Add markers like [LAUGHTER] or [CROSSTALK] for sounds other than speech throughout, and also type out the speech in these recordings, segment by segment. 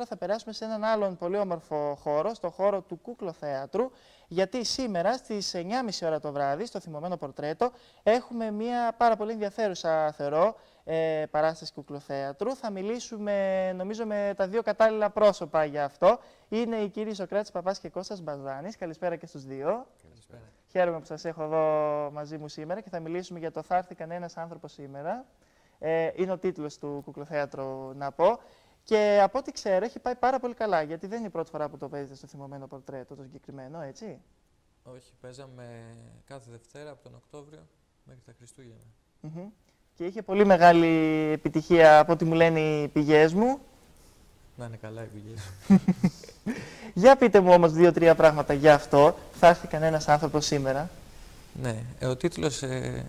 φορά θα περάσουμε σε έναν άλλον πολύ όμορφο χώρο, στο χώρο του Κούκλο-Θέατρου, γιατί σήμερα στις 9.30 ώρα το βράδυ, στο θυμωμένο πορτρέτο, έχουμε μια πάρα πολύ ενδιαφέρουσα, θεωρώ, ε, παράσταση Κουκλοθέατρου. Θα μιλήσουμε, νομίζω, με τα δύο κατάλληλα πρόσωπα για αυτό. Είναι οι κύριοι Σοκράτης Παπάς και Κώστας Μπαζάνης. Καλησπέρα και στους δύο. Καλησπέρα. Χαίρομαι που σας έχω εδώ μαζί μου σήμερα και θα μιλήσουμε για το «Θα έρθει κανένας άνθρωπος σήμερα». Ε, είναι ο τίτλος του Κουκλοθέατρου, να πω. Και από ό,τι ξέρω, έχει πάει πάρα πολύ καλά. Γιατί δεν είναι η πρώτη φορά που το παίζετε στο θυμωμένο πορτρέτο το συγκεκριμένο, έτσι; Όχι, παίζαμε κάθε Δευτέρα από τον Οκτώβριο μέχρι τα Χριστούγεννα. Mm Και είχε πολύ μεγάλη επιτυχία από ό,τι μου λένε οι πηγές μου. Να είναι καλά οι πηγές. [LAUGHS] για πείτε μου όμως δύο-τρία πράγματα για αυτό. Θα έρθει κανένας άνθρωπος σήμερα; Ναι, ε, ο τίτλος ε,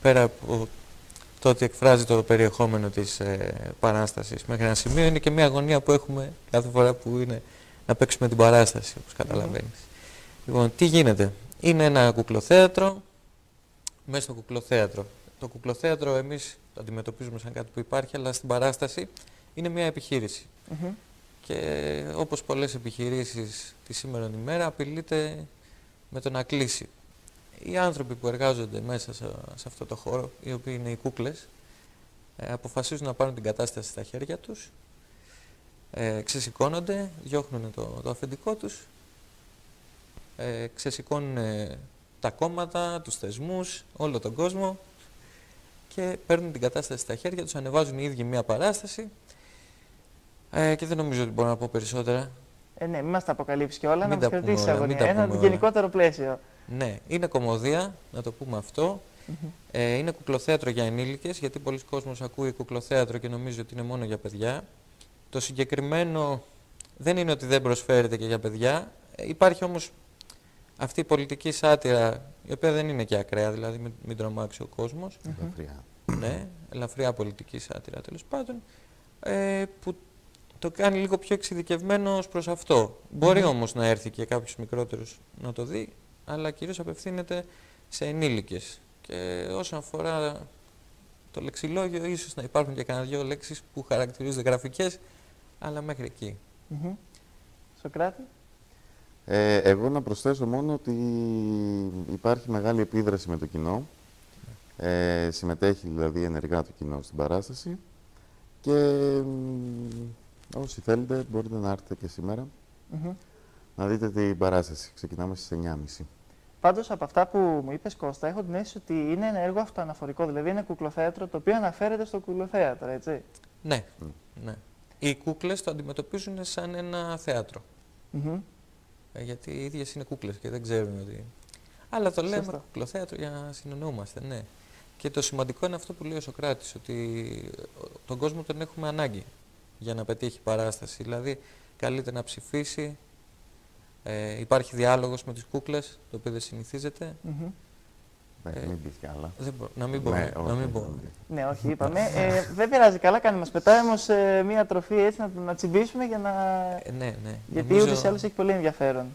πέρα από το ότι εκφράζει το περιεχόμενο της ε, παράστασης μέχρι ένα σημείο είναι και μια αγωνία που έχουμε κάθε φορά που είναι να παίξουμε την παράσταση, όπως καταλαβαίνεις. Λοιπόν, τι γίνεται; Είναι ένα κουκλοθέατρο, μέσα στο κουκλοθέατρο. Το κουκλοθέατρο εμείς το αντιμετωπίζουμε σαν κάτι που υπάρχει, αλλά στην παράσταση είναι μια επιχείρηση. Και όπως πολλές επιχειρήσεις τη σήμερα ημέρα απειλείται με το να κλείσει οι άνθρωποι που εργάζονται μέσα σε, αυτό το χώρο, οι οποίοι είναι οι κούκλες, ε, αποφασίζουν να πάρουν την κατάσταση στα χέρια τους, ε, ξεσηκώνονται, διώχνουν το, το αφεντικό τους, ε, ξεσηκώνουν τα κόμματα, τους θεσμούς, όλο τον κόσμο και παίρνουν την κατάσταση στα χέρια τους, ανεβάζουν οι ίδιοι μία παράσταση ε, και δεν νομίζω ότι μπορώ να πω περισσότερα. Ε, ναι, μην μας τα αποκαλύψεις και όλα, να μας κρατήσεις αγωνία. Ένα γενικότερο πλαίσιο. Ναι, είναι κομμωδία, να το πούμε αυτό. ε, είναι κουκλοθέατρο για ενήλικες, γιατί πολλοί κόσμος ακούει κουκλοθέατρο και νομίζει ότι είναι μόνο για παιδιά. Το συγκεκριμένο δεν είναι ότι δεν προσφέρεται και για παιδιά. Ε, υπάρχει όμως αυτή η πολιτική σάτυρα, η οποία δεν είναι και ακραία, δηλαδή μην, μην τρομάξει ο κόσμος. Ελαφριά. Ναι, ελαφριά πολιτική σάτυρα τέλος πάντων, ε, που το κάνει λίγο πιο εξειδικευμένος προς αυτό. Μπορεί όμως να έρθει και κάποιος μικρότερος να το δει, αλλά κυρίως απευθύνεται σε ενήλικες. Και όσον αφορά το λεξιλόγιο, ίσως να υπάρχουν και κανένα δυο λέξεις που χαρακτηρίζονται γραφικές, αλλά μέχρι εκεί. Mm Σοκράτη. Ε, εγώ να προσθέσω μόνο ότι υπάρχει μεγάλη επίδραση με το κοινό. Ε, συμμετέχει δηλαδή ενεργά το κοινό στην παράσταση και όσοι θέλετε μπορείτε να έρθετε και σήμερα να δείτε την παράσταση. Ξεκινάμε στις 9.30. Πάντως από αυτά που μου είπες, Κώστα, έχω την αίσθηση ότι είναι ένα έργο αυτοαναφορικό. Δηλαδή είναι κουκλοθέατρο το οποίο αναφέρεται στο κουκλοθέατρο, έτσι. Ναι. ναι. Οι κούκλες το αντιμετωπίζουν σαν ένα θέατρο. Mm ε, γιατί οι ίδιες είναι κούκλες και δεν ξέρουν ότι. Αλλά το λέμε κουκλοθέατρο για να συνεννοούμαστε, ναι. Και το σημαντικό είναι αυτό που λέει ο Σοκράτης, ότι τον κόσμο τον έχουμε ανάγκη για να πετύχει παράσταση. Δηλαδή, καλείται να ψηφίσει, ε, υπάρχει διάλογος με τις κούκλες, το οποίο δεν συνηθίζεται. Mm -hmm. Ε, μην πεις κι άλλα. να μην πω. Ναι, να μην πω. ναι, όχι, είπαμε. ε, δεν πειράζει, καλά κάνει. Μας πετάει όμως ε, μία τροφή έτσι να, να τσιμπήσουμε για να... Ε, ναι, ναι. Γιατί νομίζω, ούτως ή άλλως έχει πολύ ενδιαφέρον.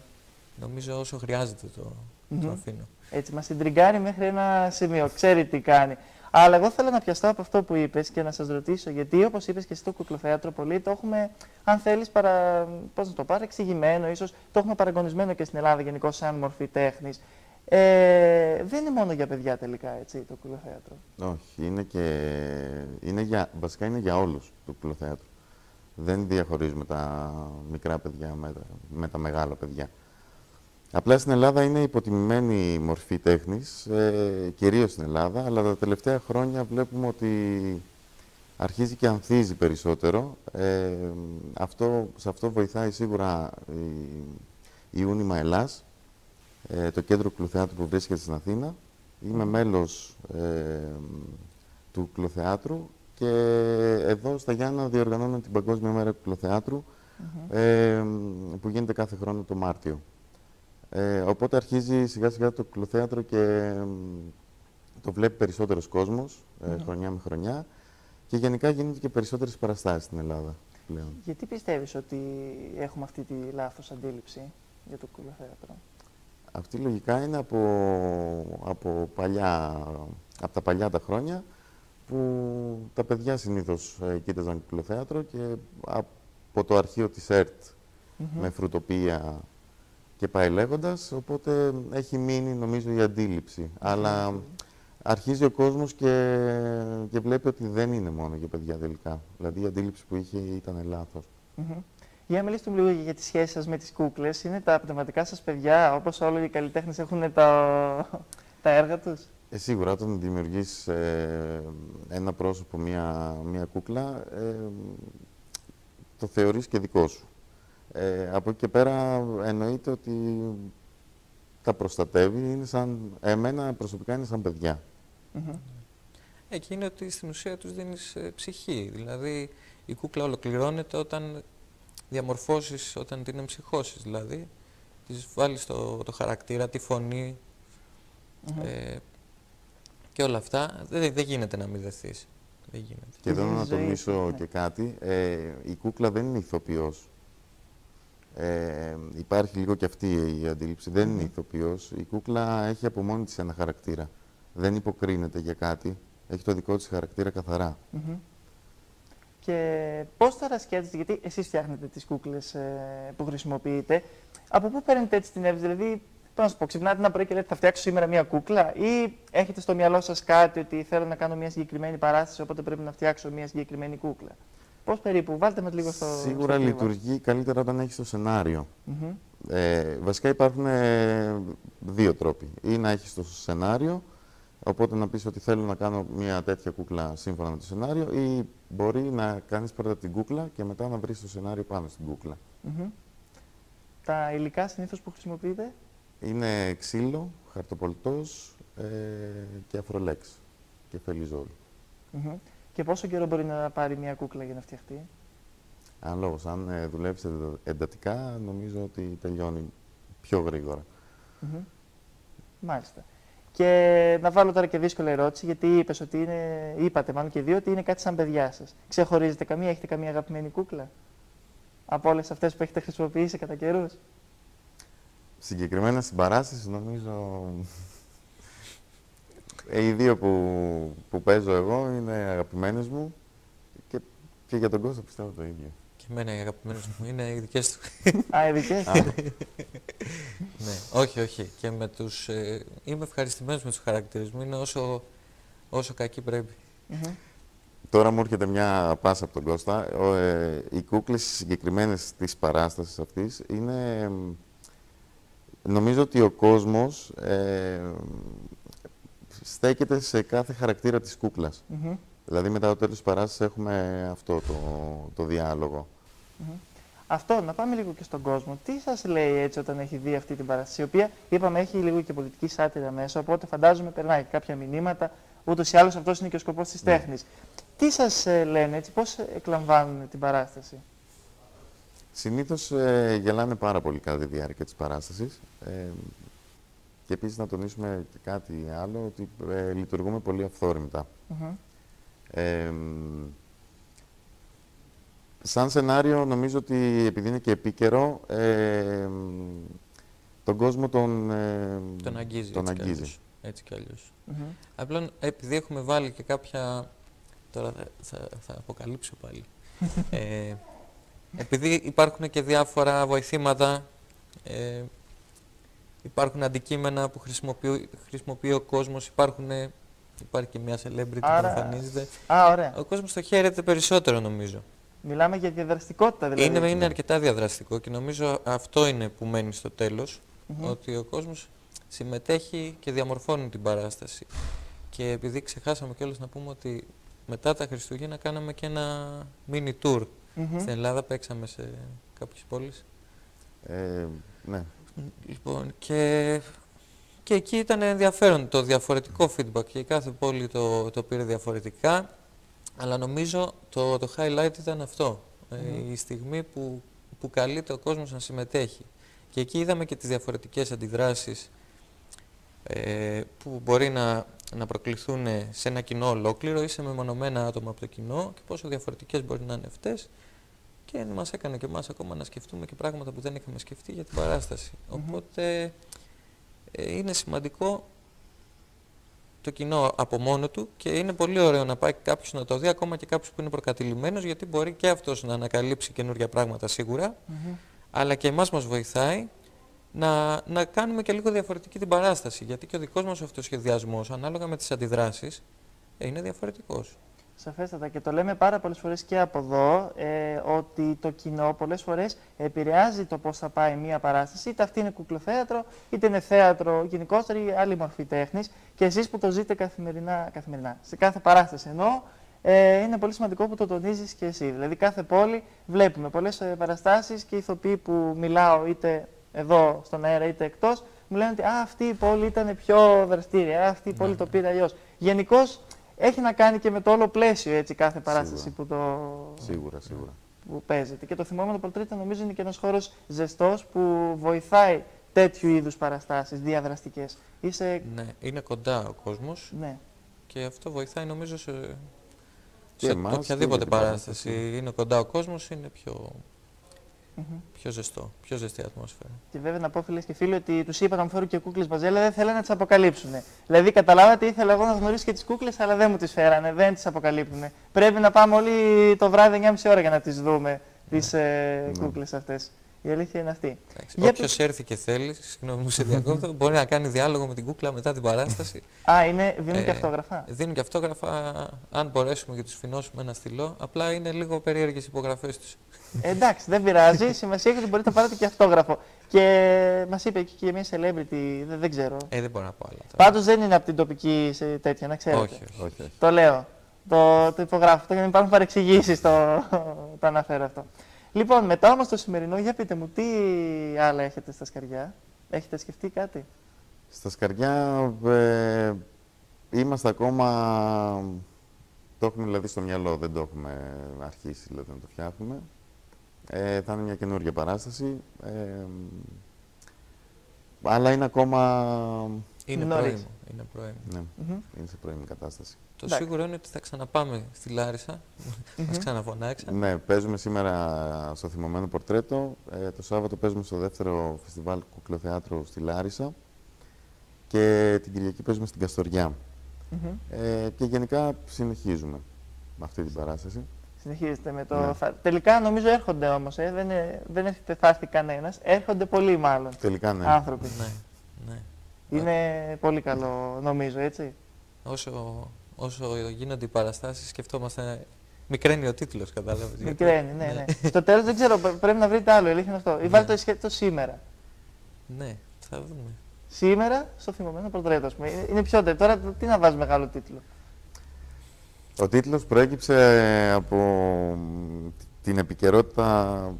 Νομίζω όσο χρειάζεται το, mm -hmm. το αφήνω. Έτσι, μας συντριγκάρει μέχρι ένα σημείο. Ξέρει τι κάνει. Αλλά εγώ θέλω να πιαστώ από αυτό που είπες και να σας ρωτήσω, γιατί όπως είπες και εσύ το κουκλοθέατρο, πολύ το έχουμε, αν θέλεις, παρα... πώς να το πάρει, εξηγημένο, ίσως το έχουμε παραγωνισμένο και στην Ελλάδα γενικώ σαν μορφή τέχνης. Ε, δεν είναι μόνο για παιδιά τελικά, έτσι, το κουκλοθέατρο. Όχι, είναι και, είναι για, βασικά είναι για όλους το κουκλοθέατρο. Δεν διαχωρίζουμε τα μικρά παιδιά με τα, με τα μεγάλα παιδιά. Απλά στην Ελλάδα είναι υποτιμημένη μορφή τέχνης, ε, κυρίως στην Ελλάδα, αλλά τα τελευταία χρόνια βλέπουμε ότι αρχίζει και ανθίζει περισσότερο. Ε, αυτό, σε αυτό βοηθάει σίγουρα η, η Ούνιμα Ελλάς, ε, το κέντρο κλουθεάτρου που βρίσκεται στην Αθήνα. Είμαι μέλος ε, του κλουθεάτρου και εδώ στα Γιάννα διοργανώνω την Παγκόσμια Μέρα του Κλουθεάτρου, ε, που γίνεται κάθε χρόνο το Μάρτιο. Ε, οπότε αρχίζει σιγά σιγά το κλουθέατρο και το βλέπει περισσότερος κόσμος, ε, χρονιά με χρονιά και γενικά γίνονται και περισσότερες παραστάσεις στην Ελλάδα πλέον. Γιατί πιστεύεις ότι έχουμε αυτή τη λάθος αντίληψη για το κουλοθέατρο. Αυτή λογικά είναι από, από, παλιά, από τα παλιά τα χρόνια που τα παιδιά συνήθως ε, κοίταζαν κουλοθέατρο και από το αρχείο της ΕΡΤ Μμμ. με φρουτοπία και πάει λέγοντας, οπότε έχει μείνει νομίζω η αντίληψη. Αλλά αρχίζει ο κόσμος και, και βλέπει ότι δεν είναι μόνο για παιδιά τελικά. Δηλαδή η αντίληψη που είχε ήταν λάθος. Μμμ. Για μιλήστε μου λίγο για τη σχέση σας με τις κούκλες. Είναι τα πνευματικά σας παιδιά, όπως όλοι οι καλλιτέχνες έχουν τα, τα έργα τους; Ε, σίγουρα όταν δημιουργείς ε, ένα πρόσωπο, μία, μία κούκλα, ε, το θεωρείς και δικό σου. Ε, από εκεί και πέρα εννοείται ότι τα προστατεύει, είναι σαν, εμένα προσωπικά είναι σαν παιδιά. Μμμ. Εκεί είναι ότι στην ουσία τους δίνεις ε, ψυχή. Δηλαδή η κούκλα ολοκληρώνεται όταν διαμορφώσεις, όταν την εμψυχώσεις. Δηλαδή της βάλεις το, το χαρακτήρα, τη φωνή Μμμ. ε, και όλα αυτά. Δεν, δεν γίνεται να μην δεθείς. Δεν γίνεται. Και εδώ Είναι να η ζωή τονίσω του, ναι. και κάτι, ε, η κούκλα δεν είναι ηθοποιός. Ε, υπάρχει λίγο και αυτή η αντίληψη. Δεν είναι Μμμ. ηθοποιός. Η κούκλα έχει από μόνη της ένα χαρακτήρα. Δεν υποκρίνεται για κάτι. Έχει το δικό της χαρακτήρα καθαρά. Μμμ. Και πώς τώρα σκέφτεστε, γιατί εσείς φτιάχνετε τις κούκλες ε, που χρησιμοποιείτε, από πού παίρνετε έτσι την έμπνευση, δηλαδή, πώς να σου πω, ξυπνάτε ένα πρωί και λέτε θα φτιάξω σήμερα μία κούκλα ή έχετε στο μυαλό σας κάτι ότι θέλω να κάνω μία συγκεκριμένη παράσταση, οπότε πρέπει να φτιάξω μία συγκεκριμένη κούκλα; Πώς περίπου, βάλτε με λίγο στο Σίγουρα στο κλίμα. λειτουργεί καλύτερα όταν έχεις το σενάριο. Μμμ. Ε, βασικά υπάρχουν ε, δύο τρόποι. Ή να έχεις το σενάριο, οπότε να πεις ότι θέλω να κάνω μια τέτοια κούκλα σύμφωνα με το σενάριο ή μπορεί να κάνεις πρώτα την κούκλα και μετά να βρεις το σενάριο πάνω στην κούκλα. Μμμ. Τα υλικά συνήθως που χρησιμοποιείτε, Είναι ξύλο, χαρτοπολιτός ε, και αφρολέξ και φελιζόλ. Μμμ. Και πόσο καιρό μπορεί να πάρει μία κούκλα για να φτιαχτεί; Αν λόγος, αν ε, δουλεύεις εντα- εντατικά, νομίζω ότι τελειώνει πιο γρήγορα. Μμμ. Μάλιστα. Και να βάλω τώρα και δύσκολη ερώτηση, γιατί είπες ότι είναι, είπατε μάλλον και δύο ότι είναι κάτι σαν παιδιά σας. Ξεχωρίζετε καμία, έχετε καμία αγαπημένη κούκλα; Από όλες αυτές που έχετε χρησιμοποιήσει κατά καιρούς; Συγκεκριμένα στην παράσταση νομίζω ε, οι δύο που, που παίζω εγώ είναι αγαπημένες μου και, και για τον Κώστα πιστεύω το ίδιο. Και εμένα οι αγαπημένες μου είναι οι δικές του. Α, ειδικέ. Α, ναι, όχι, όχι. Και με τους, ε, είμαι ευχαριστημένος με τους χαρακτήρες μου. Είναι όσο, όσο κακοί πρέπει. τώρα μου έρχεται μια πάσα από τον Κώστα. Ο, ε, οι κούκλες συγκεκριμένες της παράστασης αυτής είναι... εμ, Νομίζω ότι ο κόσμος ε, στέκεται σε κάθε χαρακτήρα της κούκλας. Δηλαδή μετά το τέλος της παράστασης έχουμε αυτό το, το διάλογο. Αυτό, να πάμε λίγο και στον κόσμο. Τι σας λέει έτσι όταν έχει δει αυτή την παράσταση, η οποία είπαμε έχει λίγο και πολιτική σάτυρα μέσα, οπότε φαντάζομαι περνάει κάποια μηνύματα. Ούτως ή άλλως αυτός είναι και ο σκοπός της Ναι. τέχνης. Τι σας λένε έτσι, πώς εκλαμβάνουν την παράσταση; Συνήθως ε, γελάνε πάρα πολύ κατά τη διάρκεια της παράστασης. Ε, και επίσης να τονίσουμε και κάτι άλλο, ότι ε, λειτουργούμε πολύ αυθόρμητα. Μμμ. Ε, μ, σαν σενάριο νομίζω ότι επειδή είναι και επίκαιρο, ε, μ, τον κόσμο τον, ε, Τον αγγίζει. τον έτσι κι αγγίζει. αλλιώς. Έτσι κι αλλιώς. Μμμ. Απλά επειδή έχουμε βάλει και κάποια. Τώρα θα, θα, θα αποκαλύψω πάλι. [LAUGHS] ε, επειδή υπάρχουν και διάφορα βοηθήματα, ε, υπάρχουν αντικείμενα που χρησιμοποιεί, χρησιμοποιεί ο κόσμος, υπάρχουν, υπάρχει και μια celebrity Άρα- που εμφανίζεται. Α, ωραία. Ο κόσμος το χαίρεται περισσότερο νομίζω. Μιλάμε για διαδραστικότητα δηλαδή. Είναι, είναι αρκετά διαδραστικό και νομίζω αυτό είναι που μένει στο τέλος, Μμμ. ότι ο κόσμος συμμετέχει και διαμορφώνει την παράσταση. Και επειδή ξεχάσαμε κιόλας να πούμε ότι μετά τα Χριστούγεννα κάναμε και ένα mini tour. Μμμ. Στην Ελλάδα παίξαμε σε κάποιες πόλεις. Ε, ναι. Λοιπόν, και, και εκεί ήταν ενδιαφέρον το διαφορετικό feedback και η κάθε πόλη το, το πήρε διαφορετικά. Αλλά νομίζω το, το highlight ήταν αυτό. ε, Μμμ. η στιγμή που, που καλείται ο κόσμος να συμμετέχει. Και εκεί είδαμε και τις διαφορετικές αντιδράσεις ε, που μπορεί να, να προκληθούν σε ένα κοινό ολόκληρο ή σε μεμονωμένα άτομα από το κοινό και πόσο διαφορετικές μπορεί να είναι αυτές και μας έκανε και εμάς ακόμα να σκεφτούμε και πράγματα που δεν είχαμε σκεφτεί για την παράσταση. Μμμ. Οπότε ε, είναι σημαντικό το κοινό από μόνο του και είναι πολύ ωραίο να πάει κάποιος να το δει, ακόμα και κάποιος που είναι προκατηλημένος, γιατί μπορεί και αυτός να ανακαλύψει καινούργια πράγματα σίγουρα, αλλά και εμάς μας βοηθάει να, να κάνουμε και λίγο διαφορετική την παράσταση. Γιατί και ο δικός μας αυτοσχεδιασμός, ανάλογα με τις αντιδράσεις, είναι διαφορετικός. Σαφέστατα και το λέμε πάρα πολλές φορές και από εδώ ε, ότι το κοινό πολλές φορές επηρεάζει το πώς θα πάει μία παράσταση είτε αυτή είναι κουκλοθέατρο είτε είναι θέατρο γενικότερη άλλη μορφή τέχνης και εσείς που το ζείτε καθημερινά, καθημερινά σε κάθε παράσταση ενώ ε, είναι πολύ σημαντικό που το τονίζεις και εσύ. Δηλαδή κάθε πόλη βλέπουμε πολλές ε, παραστάσεις και ηθοποιοί που μιλάω είτε εδώ στον αέρα είτε εκτός μου λένε ότι Α, αυτή η πόλη ήταν πιο δραστήρια, αυτή η πόλη ναι, το ναι. πήρε αλλιώς. Γενικώς έχει να κάνει και με το όλο πλαίσιο έτσι, κάθε παράσταση που το. Σίγουρα, σίγουρα. Που παίζεται. Και το θυμόμενο πορτρέτο νομίζω είναι και ένας χώρος ζεστός που βοηθάει τέτοιου είδους παραστάσεις διαδραστικές. Είσαι... Ναι, είναι κοντά ο κόσμος. Ναι. Και αυτό βοηθάει νομίζω σε, σε οποιαδήποτε παράσταση. Είναι κοντά ο κόσμος, είναι πιο Mm-hmm. Πιο ζεστό, πιο ζεστή ατμόσφαιρα. Και βέβαια να πω φίλες και φίλοι ότι τους είπα να μου φέρουν και κούκλες μαζί, αλλά δεν θέλανε να τις αποκαλύψουν. Δηλαδή καταλάβατε, ήθελα εγώ να γνωρίσω και τις κούκλες, αλλά δεν μου τις φέρανε, δεν τις αποκαλύπτουν. Πρέπει να πάμε όλοι το βράδυ 9.30 ώρα για να τις δούμε, τις ε, ναι. κούκλες αυτές. Η αλήθεια είναι αυτή. Όποιος έρθει και θέλει, συγγνώμη μου σε διακόπτω, [LAUGHS] μπορεί να κάνει διάλογο με την κούκλα μετά την παράσταση. Α, είναι, δίνουν ε, και αυτόγραφα. Δίνουν και αυτόγραφα, αν μπορέσουμε και τους φινώσουμε ένα στυλό. Απλά είναι λίγο περίεργες οι υπογραφές τους. Ε, εντάξει, δεν πειράζει. [LAUGHS] Σημασία έχει ότι μπορείτε να πάρετε και αυτόγραφο. Και μας είπε εκεί και μια celebrity, δεν, δεν ξέρω. Ε, δεν μπορώ να πω άλλα. Πάντως δεν είναι από την τοπική σε τέτοια, να ξέρετε. Όχι, όχι. όχι. Το λέω. Το, το υπογράφω. Το, για να υπάρχουν παρεξηγήσεις, το, το αναφέρω αυτό. Λοιπόν, μετά όμως το σημερινό, για πείτε μου, τι άλλα έχετε στα σκαριά, έχετε σκεφτεί κάτι; Στα σκαριά ε, είμαστε ακόμα, το έχουμε δηλαδή στο μυαλό, δεν το έχουμε αρχίσει δηλαδή, να το φτιάχνουμε. Ε, θα είναι μια καινούργια παράσταση. Ε, αλλά είναι ακόμα... Είναι πρώιμο. Είναι, πρώιμο. Ναι, είναι σε πρώιμη κατάσταση. Το σίγουρο είναι ότι θα ξαναπάμε στη Λάρισα. Mm Μας ξαναφωνάξαν. Ναι, παίζουμε σήμερα στο θυμωμένο πορτρέτο. Ε, το Σάββατο παίζουμε στο δεύτερο φεστιβάλ κουκλοθεάτρου στη Λάρισα. Και την Κυριακή παίζουμε στην Καστοριά. ε, και γενικά συνεχίζουμε με αυτή την παράσταση. Συνεχίζετε με το. Ναι. Τελικά νομίζω έρχονται όμως. Ε. Δεν, δεν έχετε φτάσει κανένας. Έρχονται πολλοί μάλλον. Τελικά ναι. Άνθρωποι. Ναι. ναι. Είναι πολύ καλό νομίζω, έτσι. Όσο όσο γίνονται οι παραστάσεις, σκεφτόμαστε. Μικραίνει ο τίτλος, κατάλαβες. Μικραίνει, ναι, ναι. ναι. Στο τέλος δεν ξέρω, πρέπει να βρείτε άλλο. Αλήθεια αυτό. Ή ναι. βάλτε το το σήμερα. Ναι, θα δούμε. Σήμερα στο θυμωμένο πορτρέτο, ας πούμε. Είναι πιο τέτοιο. Τώρα τι να βάζεις μεγάλο τίτλο; Ο τίτλος προέκυψε από την επικαιρότητα...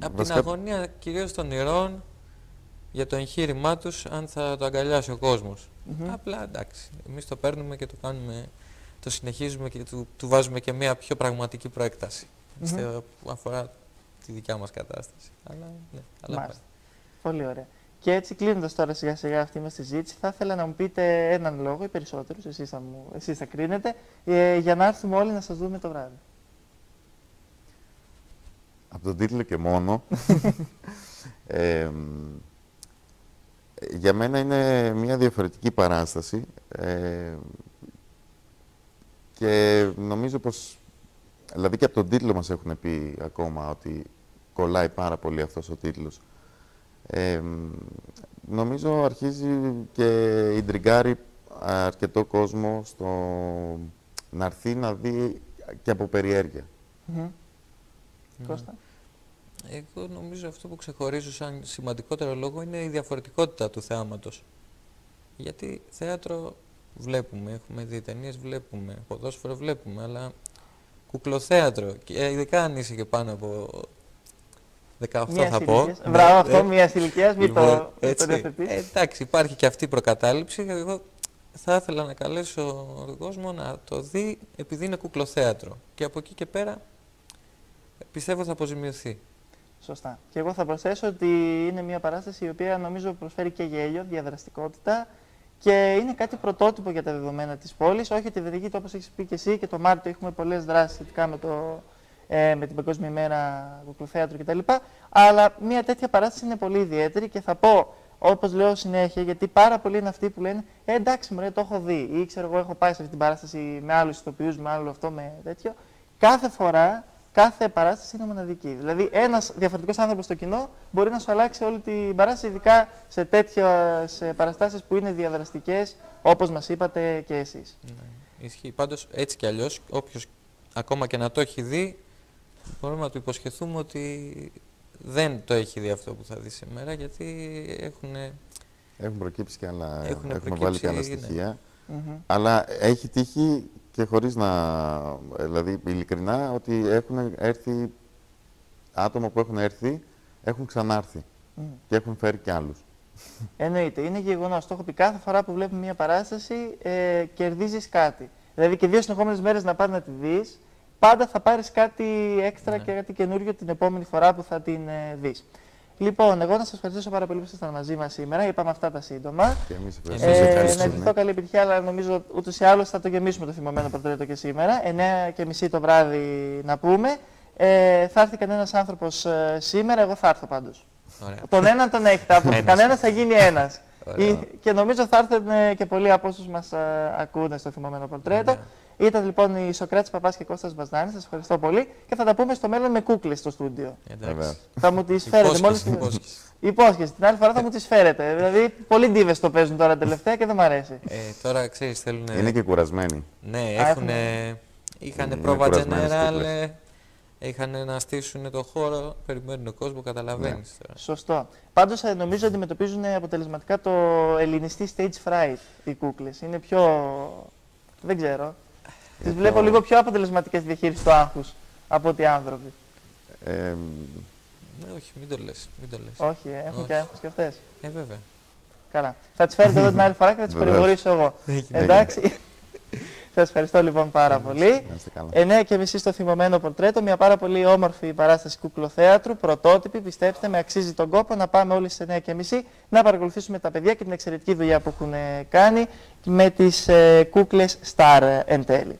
Από την αγωνία κυρίως των ηρών για το εγχείρημά τους αν θα το αγκαλιάσει ο κόσμος. Απλά εντάξει, εμείς το παίρνουμε και το κάνουμε, το συνεχίζουμε και του, του βάζουμε και μια πιο πραγματική προέκταση που αφορά τη δικιά μας κατάσταση. Αλλά, ναι, αλλά Πολύ ωραία. Και έτσι κλείνοντας τώρα σιγά σιγά αυτή μας τη συζήτηση, θα ήθελα να μου πείτε έναν λόγο ή περισσότερους, εσείς θα, εσείς θα κρίνετε, ε, για να έρθουμε όλοι να σας δούμε το βράδυ. Από τον τίτλο και μόνο. [LAUGHS] ε, για μένα είναι μια διαφορετική παράσταση ε, και νομίζω πως, δηλαδή και από τον τίτλο μας έχουν πει ακόμα ότι κολλάει πάρα πολύ αυτός ο τίτλος. Ε, νομίζω αρχίζει και τριγκάρι αρκετό κόσμο στο να έρθει να δει και από περιέργεια. Mm Κώστα. Εγώ νομίζω αυτό που ξεχωρίζω σαν σημαντικότερο λόγο είναι η διαφορετικότητα του θεάματος. Γιατί θέατρο βλέπουμε, έχουμε δει ταινίες βλέπουμε, ποδόσφαιρο βλέπουμε, αλλά κουκλοθέατρο, και ειδικά αν είσαι και πάνω από 18 θα πω. Μπράβο, αυτό ε, μιας ηλικίας, μην το, λοιπόν, έτσι, ε, εντάξει, υπάρχει και αυτή η προκατάληψη. Εγώ θα ήθελα να καλέσω τον κόσμο να το δει επειδή είναι κουκλοθέατρο. Και από εκεί και πέρα πιστεύω θα αποζημιωθεί. Σωστά. Και εγώ θα προσθέσω ότι είναι μια παράσταση η οποία νομίζω προσφέρει και γέλιο, διαδραστικότητα και είναι κάτι πρωτότυπο για τα δεδομένα της πόλης. Όχι ότι δεν το όπως έχεις πει και εσύ και το Μάρτιο έχουμε πολλές δράσεις σχετικά με, το, ε, με την Παγκόσμια ημέρα Κουκλοθέατρου κτλ. Αλλά μια τέτοια παράσταση είναι πολύ ιδιαίτερη και θα πω Όπως λέω συνέχεια, γιατί πάρα πολλοί είναι αυτοί που λένε ε, εντάξει, μωρέ, το έχω δει. Ή ξέρω εγώ, έχω πάει σε αυτή την παράσταση με άλλους ηθοποιούς, με άλλο αυτό, με τέτοιο. Κάθε φορά, κάθε παράσταση είναι μοναδική. Δηλαδή, ένας διαφορετικός άνθρωπος στο κοινό μπορεί να σου αλλάξει όλη την παράσταση, ειδικά σε τέτοιε παραστάσεις που είναι διαδραστικές, όπως μας είπατε και εσείς. Ναι, ισχύει. Πάντως, έτσι κι αλλιώς, όποιος ακόμα και να το έχει δει, μπορούμε να του υποσχεθούμε ότι δεν το έχει δει αυτό που θα δει σήμερα, γιατί έχουν... Έχουν προκύψει και άλλα, Έχουν έχουμε βάλει και άλλα προκύψει, ναι. στοιχεία. Αλλά έχει τύχει και χωρίς να... Δηλαδή, ειλικρινά, ότι έχουν έρθει άτομα που έχουν έρθει, έχουν ξανάρθει και έχουν φέρει και άλλους. Εννοείται, είναι γεγονός. Το έχω πει κάθε φορά που βλέπουμε μια παράσταση, ε, κερδίζεις κάτι. Δηλαδή και δύο συνεχόμενες μέρες να πα να τη δεις, πάντα θα πάρεις κάτι έξτρα Ναι. και κάτι καινούριο την επόμενη φορά που θα την ε, δεις. Λοιπόν, εγώ να σας ευχαριστήσω πάρα πολύ που ήσασταν μαζί μας σήμερα. Είπαμε αυτά τα σύντομα. Και εμείς Εμείς ευχαριστούμε. Ε, να ευχαριστούμε. ευχηθώ καλή επιτυχία, αλλά νομίζω ούτως ή άλλως θα το γεμίσουμε το θυμωμένο πορτρέτο και σήμερα. 9 και μισή το βράδυ να πούμε. Ε, θα έρθει κανένας άνθρωπος σήμερα, εγώ θα έρθω πάντως. Ωραία. Τον έναν τον έχετε, από [LAUGHS] Ένας. κανένας θα γίνει ένας. Ωραία. Και νομίζω θα έρθουν ε, και πολλοί από όσους μας ακούνε στο θυμωμένο πορτρέτο. Ωραία. Ήταν λοιπόν η Σοκράτης Παπάς και Κώστας Μπασδάνη. Σας ευχαριστώ πολύ και θα τα πούμε στο μέλλον με κούκλες στο στούντιο. Βέβαια. Εντάξει. θα μου τις φέρετε Υπόσχεση, μόλις. υπόσχεση. Υπόσχεση. Την άλλη φορά θα μου τις φέρετε. Δηλαδή, πολλοί ντίβε το παίζουν τώρα τελευταία και δεν μου αρέσει. Ε, τώρα ξέρεις, θέλουν. Είναι και κουρασμένοι. Ναι, Α, έχουν. έχουμε. Είχαν Είναι πρόβα κουρασμένες general, κούκλες. ε, είχαν να στήσουν το χώρο, περιμένουν ο κόσμο, καταλαβαίνεις Ναι. τώρα. Σωστό. Πάντως νομίζω αντιμετωπίζουν αποτελεσματικά το ελληνιστή stage fright οι κούκλες. Είναι πιο. Δεν ξέρω. Τις Ε, βλέπω το- λίγο πιο αποτελεσματικές στη διαχείριση του άγχου από ότι οι άνθρωποι. Ε, Ναι, όχι, μην το λες. Μην το λες. Όχι, ε, έχουν Όχι. και άγχος και αυτέ. Ε, βέβαια. Καλά. Θα τις φέρετε εδώ την άλλη φορά και θα τις Βεβαίως. περιβορήσω εγώ. Εντάξει. Σας ευχαριστώ λοιπόν πάρα πολύ. να είστε καλά. 9 και μισή στο θυμωμένο πορτρέτο, μια πάρα πολύ όμορφη παράσταση κούκλοθέατρου, πρωτότυπη, πιστέψτε με, αξίζει τον κόπο να πάμε όλοι στις 9 και μισή να παρακολουθήσουμε τα παιδιά και την εξαιρετική δουλειά που έχουν ε, κάνει με τις ε, κούκλες Star ε, εν τέλει.